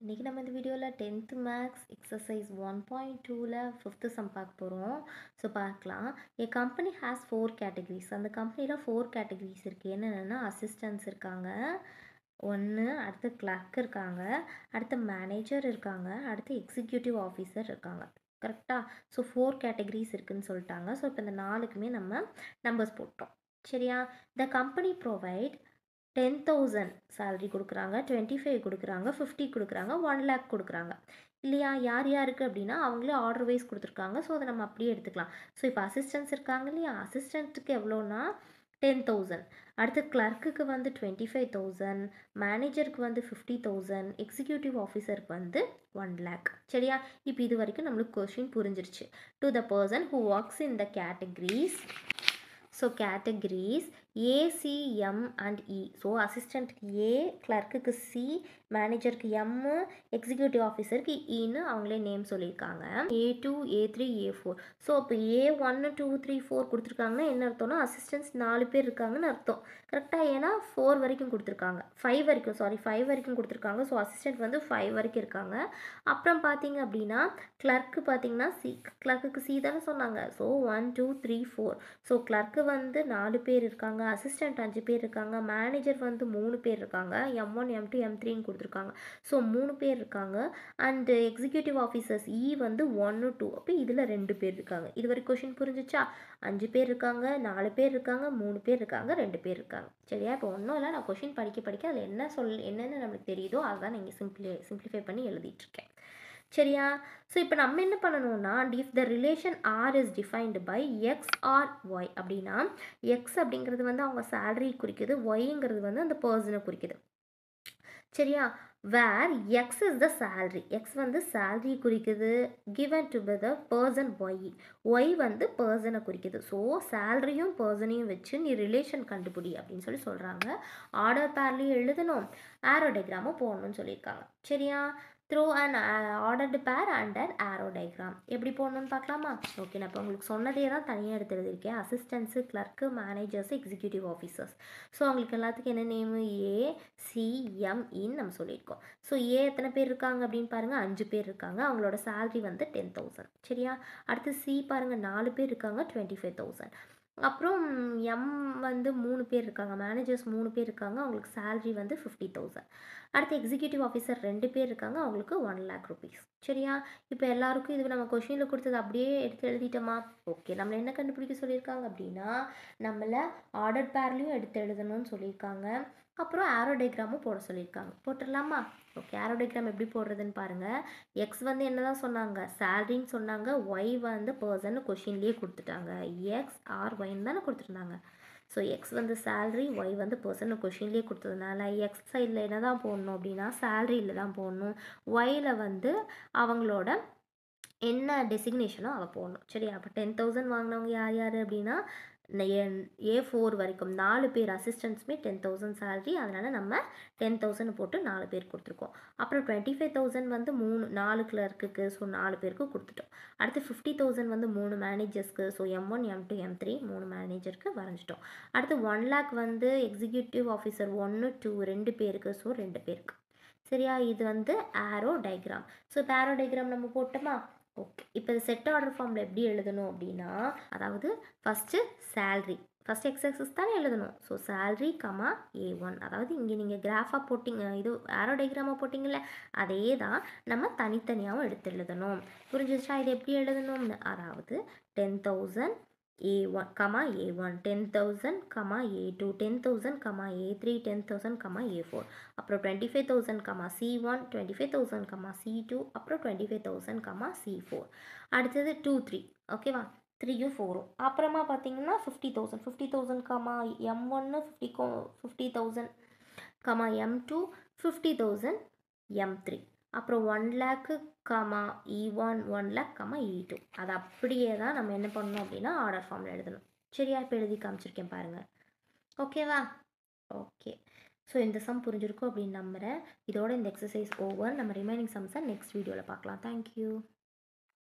இன்றைக்கி நம்ம இந்த வீடியோவில் tenth maths exercise one point டூவில் ஃபிஃப்த்து சம் பார்க்க போகிறோம் ஸோ பார்க்கலாம். A company has four categories அந்த கம்பெனியில் ஃபோர் கேட்டகரிஸ் இருக்குது என்னென்னா அசிஸ்டன்ஸ் இருக்காங்க. ஒன்று அடுத்து கிளர்க் இருக்காங்க. அடுத்து மேனேஜர் இருக்காங்க. அடுத்து எக்ஸிக்யூட்டிவ் ஆஃபீஸர் இருக்காங்க. கரெக்டாக ஸோ ஃபோர் கேட்டகரிஸ் இருக்குதுன்னு சொல்லிட்டாங்க. ஸோ இப்போ இந்த நாலுக்குமே நம்ம நம்பர்ஸ் போட்டோம். சரியா? The company provide ten thousand salary கொடுக்குறாங்க டுவெண்ட்டி ஃபைவ் கொடுக்குறாங்க ஃபிஃப்டி கொடுக்குறாங்க ஒன் லேக் கொடுக்குறாங்க. இல்லையா? யார் யாருக்கு அப்படின்னா அவங்களே ஆர்டர் வைஸ் கொடுத்துருக்காங்க. ஸோ அதை நம்ம அப்படியே எடுத்துக்கலாம். ஸோ இப்போ அசிஸ்டன்ஸ் இருக்காங்க இல்லையா? அசிஸ்டண்ட்டுக்கு எவ்வளோனா டென் தௌசண்ட் அடுத்து கிளர்க்குக்கு வந்து டுவெண்ட்டி ஃபைவ் தௌசண்ட் மேனேஜருக்கு வந்து ஃபிஃப்டி தௌசண்ட் எக்ஸிக்யூட்டிவ் ஆஃபீஸருக்கு வந்து ஒன் லேக் சரியா? இப்போ இது வரைக்கும் நம்மளுக்கு கொஷின் புரிஞ்சிருச்சு. To the person who works in the categories so categories ACM and E so அசிஸ்டண்ட்டுக்கு A கிளர்க்குக்கு சி மேனேஜருக்கு எம்மு எக்ஸிக்யூட்டிவ் ஆஃபீஸருக்கு இன்னு அவங்களே நேம் சொல்லியிருக்காங்க. A two A three A four so இப்போ ஏ ஒன்று டூ த்ரீ ஃபோர் கொடுத்துருக்காங்கன்னா என்ன அர்த்தம்னா அசிஸ்டன்ஸ் நாலு பேர் இருக்காங்கன்னு அர்த்தம். கரெக்டாக ஏன்னா ஃபோர் வரைக்கும் கொடுத்துருக்காங்க. ஃபைவ் வரைக்கும் சாரி ஃபைவ் வரைக்கும் கொடுத்துருக்காங்க. ஸோ அசிஸ்டன்ட் வந்து ஃபைவ் வரைக்கும் இருக்காங்க. அப்புறம் பார்த்தீங்க அப்படின்னா கிளர்க்கு பார்த்தீங்கன்னா சி கிளர்க்குக்கு சி தானே சொன்னாங்க. So one two three four so clerk வந்து நாலு பேர் இருக்காங்க அசிஸ்டண்ட் அஞ்சு பேர் இருக்காங்க. மேனேஜர் வந்து மூணு பேர் இருக்காங்க. M one M two M த்ரீன்னு கொடுத்துருக்காங்க. ஸோ மூணு பேர் இருக்காங்க. அண்டு எக்ஸிக்யூட்டிவ் ஆஃபீஸர்ஸ் இ வந்து ஒன்று டூ அப்போ இதில் ரெண்டு பேர் இருக்காங்க. இது வரைக்கும் கொஷின் புரிஞ்சிச்சா? அஞ்சு பேர் இருக்காங்க. நாலு பேர் இருக்காங்க. மூணு பேர் இருக்காங்க. ரெண்டு பேர் இருக்காங்க. சரியா? இப்போ ஒன்றும் இல்லை. நான் கொஷின் படிக்க படிக்க அதில் என்ன சொல் என்னென்ன நம்மளுக்கு தெரியுதோ அதுதான் நீங்கள் சிம்பிளி சிம்பிளிஃபை பண்ணி எழுதிட்டுருக்கேன் சரியா? ஸோ இப்போ நம்ம என்ன பண்ணணும்னா if the relation R is defined by X R Y அப்படின்னா எக்ஸ் அப்படிங்கிறது வந்து அவங்க சேலரி குறிக்குது ஒய்ங்கிறது வந்து அந்த பர்சனை குறிக்குது. சரியா? Where X is the salary X வந்து சேல்ரி குறிக்குது. Given to by the person Y Y வந்து பர்சனை குறிக்குது. ஸோ சேல்ரியும் பர்சனையும் வச்சு நீ ரிலேஷன் கண்டுபிடி அப்படின்னு சொல்லி சொல்கிறாங்க ஆர்டர் பேர்லேயும் எழுதணும். ஆரோடைகிராமும் போடணும்னு சொல்லியிருக்காங்க. சரியா? Through and ordered pair and and arrow diagram எப்படி போடணும்னு பார்க்கலாமா? ஓகே நான் இப்போ உங்களுக்கு சொன்னதே தான் தனியாக எடுத்து எழுதியிருக்கேன் assistants clerk managers executive officers so அவங்களுக்கு எல்லாத்துக்கும் என்ன நேமு ஏ சிஎம்இன்னு நம்ம சொல்லியிருக்கோம். ஸோ ஏ எத்தனை பேர் இருக்காங்க அப்படின்னு பாருங்கள் அஞ்சு பேர் இருக்காங்க. அவங்களோட சேல்ரி வந்து டென் தௌசண்ட் சரியா? அடுத்து சி பாருங்கள் நாலு பேர் இருக்காங்க. டுவெண்ட்டி ஃபைவ் தௌசண்ட் அப்புறம் எம் வந்து மூணு பேர் இருக்காங்க. மேனேஜர்ஸ் மூணு பேர் இருக்காங்க. அவங்களுக்கு சேல்ரி வந்து ஃபிஃப்டி தௌசண்ட் அடுத்து எக்ஸிக்யூட்டிவ் ஆஃபீஸர் ரெண்டு பேர் இருக்காங்க. அவங்களுக்கு ஒன் லேக் ருபீஸ் சரியா? இப்போ எல்லாருக்கும் இது நம்ம கொஷினில் கொடுத்தது அப்படியே எடுத்து எழுதிட்டோமா? ஓகே நம்மளை என்ன கண்டுபிடிக்க சொல்லியிருக்காங்க அப்படின்னா நம்மளை ஆர்டர் பேர்லேயும் எடுத்து எழுதணும்னு சொல்லியிருக்காங்க. அப்புறம் ஆரோ டயக்ராமும் போட சொல்லியிருக்காங்க. போட்டுடலாமா? ஓகே ஆரோ டயக்ராம் எப்படி போடுறதுன்னு பாருங்கள் எக்ஸ் வந்து என்ன தான் சொன்னாங்க? சேல்ரின்னு சொன்னாங்க. ஒய் வந்து பர்சன் கொஷின்லேயே கொடுத்துட்டாங்க. எக்ஸ் ஆர் ஒய்ன்னு தானே கொடுத்துருந்தாங்க. ஸோ எக்ஸ் வந்து சேல்ரி ஒய் வந்து பர்சன் கொஷின்லேயே கொடுத்ததுனால எக்ஸ் சைடில் என்ன தான் போடணும் அப்படின்னா சேல்ரியில் தான் போடணும். ஒயில் வந்து அவங்களோட என்ன டெசிக்னேஷனோ அதை போடணும். சரி அப்போ டென் தௌசண்ட் வாங்கினவங்க யார் யார் அப்படின்னா ஏ ஃபோர் வரைக்கும் நாலு பேர் அசிஸ்டன்ஸுமே டென் தௌசண்ட் சேலரி அதனால் நம்ம டென் தௌசண்ட் போட்டு நாலு பேர் கொடுத்துருக்கோம். அப்புறம் டுவெண்ட்டி ஃபைவ் தௌசண்ட் வந்து மூணு நாலு கிளர்க்குக்கு ஸோ நாலு பேருக்கு கொடுத்துட்டோம். அடுத்து ஃபிஃப்டி தௌசண்ட் வந்து மூணு மேனேஜர்ஸ்க்கு so M one M two M three மூணு மேனேஜருக்கு வரைஞ்சிட்டோம். அடுத்து ஒன் லேக் வந்து எக்ஸிக்யூட்டிவ் ஆஃபீஸர் ஒன்று டூ ரெண்டு பேருக்கு ஸோ ரெண்டு பேருக்கு. சரியா? இது வந்து ஆரோ டைக்ராம் ஸோ இப்போ ஆரோ டைக்ராம் நம்ம போட்டோமா? ஓகே இப்போ இது செட் ஆர்டர் ஃபார்மில் எப்படி எழுதணும் அப்படின்னா அதாவது ஃபஸ்ட்டு சேல்ரி ஃபஸ்ட் எக்ஸசைஸ் தானே எழுதணும். So salary comma A one அதாவது இங்கே நீங்கள் கிராஃபாக போட்டிங்க இது ஆரோ டயக்ராமாக போட்டிங்கல்ல அதே தான் நம்ம தனித்தனியாகவும் எடுத்து எழுதணும். புரிஞ்சிச்சா? இது எப்படி எழுதணும்னு அதாவது ten thousand A one comma A one ten thousand comma A two ten thousand comma A three ten thousand comma A four அப்புறம் twenty five thousand comma C one twenty five thousand comma C two அப்புறம் twenty five thousand comma C four அடுத்தது two three ஓகேவா த்ரீயும் ஃபோரும் அப்புறமா பார்த்தீங்கன்னா fifty thousand fifty thousand comma M ஒன்று fifty கோ fifty thousand comma M two fifty thousand M three அப்புறம் one lakh comma E one one lakh comma E two அது அப்படியே தான் நம்ம என்ன பண்ணணும் அப்படின்னா ஆர்டர் ஃபார்மில் எழுதணும். சரியா? இப்போ எழுதி காமிச்சிருக்கேன் பாருங்கள் ஓகேவா ஓகே ஸோ இந்த சம் புரிஞ்சிருக்கும் அப்படின்னு நம்புகிறேன் இதோட இந்த எக்ஸசைஸ் ஓவர் நம்ம ரிமைனிங் சம்ஸை நெக்ஸ்ட் வீடியோவில் பார்க்கலாம். Thank you